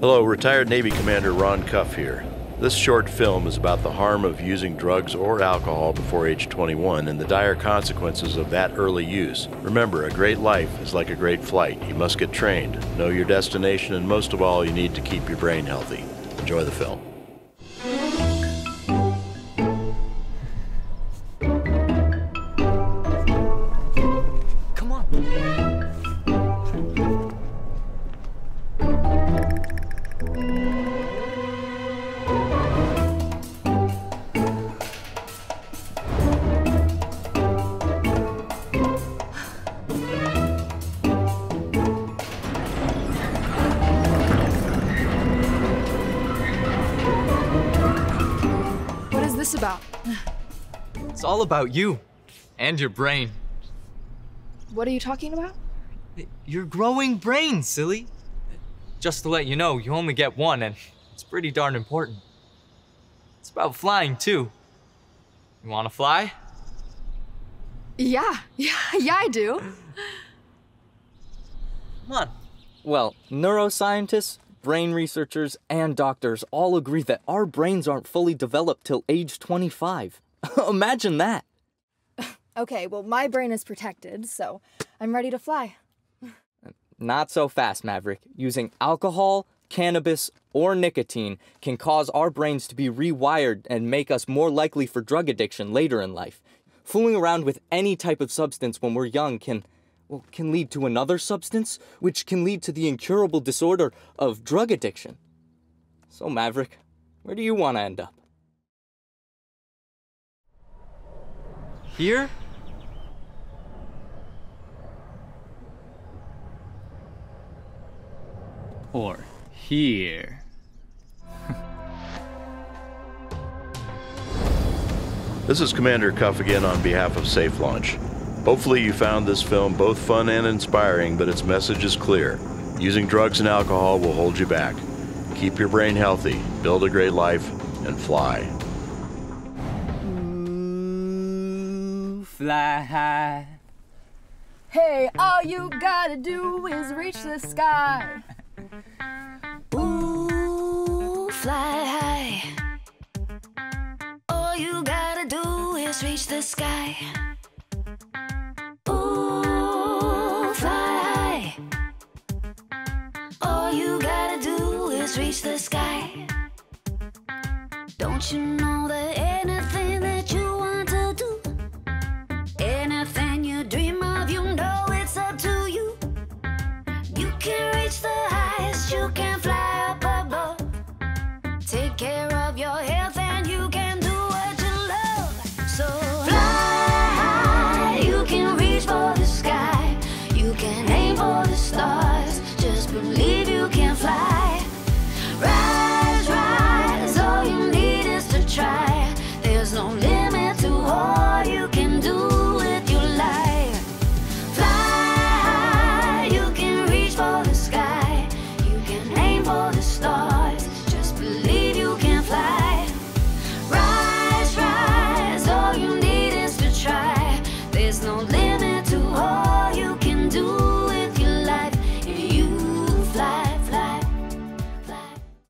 Hello, retired Navy Commander Ron Cuff here. This short film is about the harm of using drugs or alcohol before age 21 and the dire consequences of that early use. Remember, a great life is like a great flight. You must get trained, know your destination, and most of all, you need to keep your brain healthy. Enjoy the film. This about? It's all about you and your brain. What are you talking about? Your growing brain, silly. Just to let you know, you only get one, and it's pretty darn important. It's about flying, too. You wanna fly? Yeah, yeah, yeah, I do. Come on. Well, neuroscientists, brain researchers, and doctors all agree that our brains aren't fully developed till age 25. Imagine that. Okay, well, my brain is protected, so I'm ready to fly. Not so fast, Maverick. Using alcohol, cannabis, or nicotine can cause our brains to be rewired and make us more likely for drug addiction later in life. Fooling around with any type of substance when we're young can well, can lead to another substance, which can lead to the incurable disorder of drug addiction. So, Maverick, where do you want to end up? Here? Or here. This is Commander Cuff again on behalf of SafeLaunch. Hopefully, you found this film both fun and inspiring, but its message is clear. Using drugs and alcohol will hold you back. Keep your brain healthy, build a great life, and fly. Ooh, fly high. Hey, all you gotta do is reach the sky. Ooh, fly high. All you gotta do is reach the sky. reach the sky. Don't you know that anything that you want to do, anything you dream of, you know it's up to you. You can reach the highest, you can fly up above. Take care of your head.